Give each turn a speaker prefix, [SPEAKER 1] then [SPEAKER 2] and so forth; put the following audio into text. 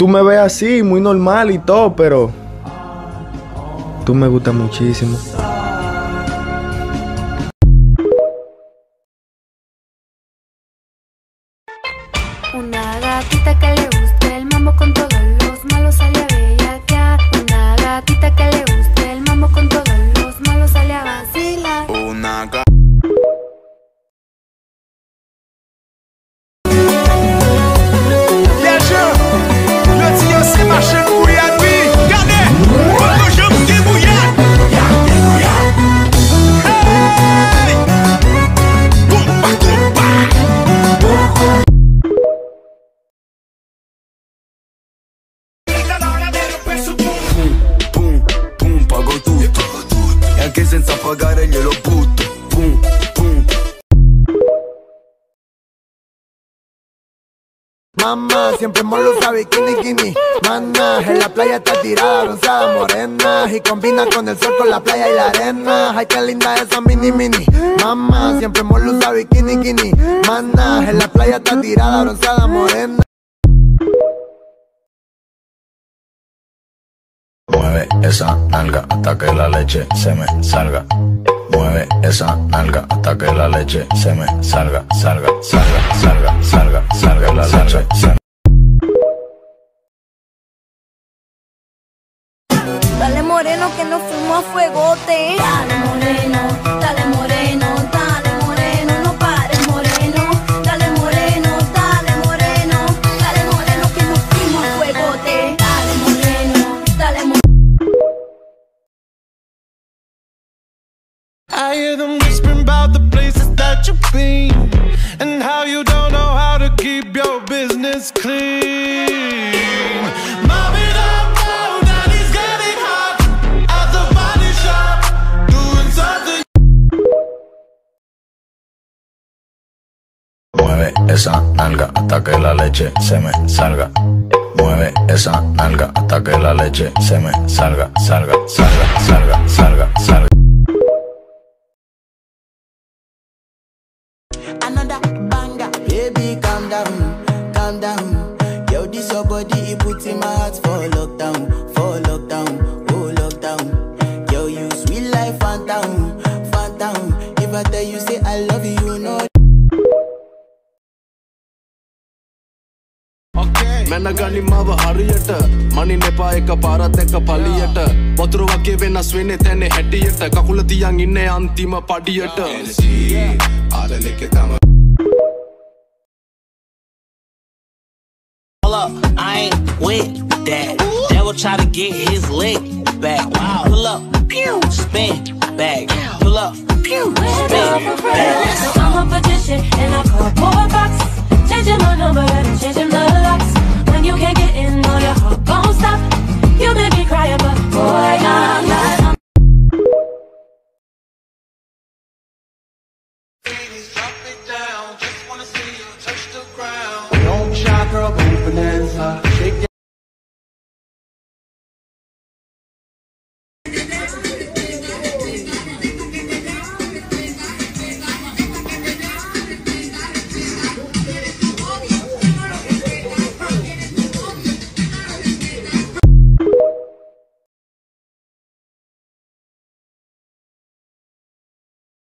[SPEAKER 1] Tú me ves así, muy normal y todo, pero tú me gustas muchísimo.
[SPEAKER 2] Una gatita que
[SPEAKER 3] E anche senza pagare glielo butto Pum,
[SPEAKER 4] Mamá, siempre molo usa bikini, bikini Mana, en la playa está tirada, bronceada, morena. Y combina con el sol, con la playa y la arena. Ay, qué linda esa mini, mini. Mamá, siempre molo usa bikini, bikini Mana, en la playa está tirada, bronceada, morena
[SPEAKER 3] Mueve esa nalga hasta que la leche se me salga Mueve esa nalga hasta que la leche se me salga Salga, salga, salga, salga, salga la leche se me
[SPEAKER 5] Dale moreno que nos fuimos a fuegote.
[SPEAKER 2] Dale moreno, dale moreno,
[SPEAKER 6] I hear them whispering about the places that you've been and how you don't know how to keep your business clean. Mommy, know that getting hot at the body shop, doing something.
[SPEAKER 3] Mueve esa nalga hasta que la leche se me salga Mueve esa nalga hasta que la leche se me salga, salga, salga, salga
[SPEAKER 7] Baby, calm down, calm down. Yo, this your body, it puts in my heart for lockdown, for lockdown, oh lockdown. Yo, you sweet life, phantom, phantom. If I tell you say I love you, you know.
[SPEAKER 8] මැනගනි මව හරියට මනි එපා එක පාරත් එක්ක පලියට වතුර වගේ වෙනස් වෙන්නේ තැන හැටියට කකුල තියන් ඉන්න අන්තිම පඩියට
[SPEAKER 9] Hold up, I ain't with that. Devil try to get his leg back. Pull up, pew, spin back. Pull up, pew, spin back.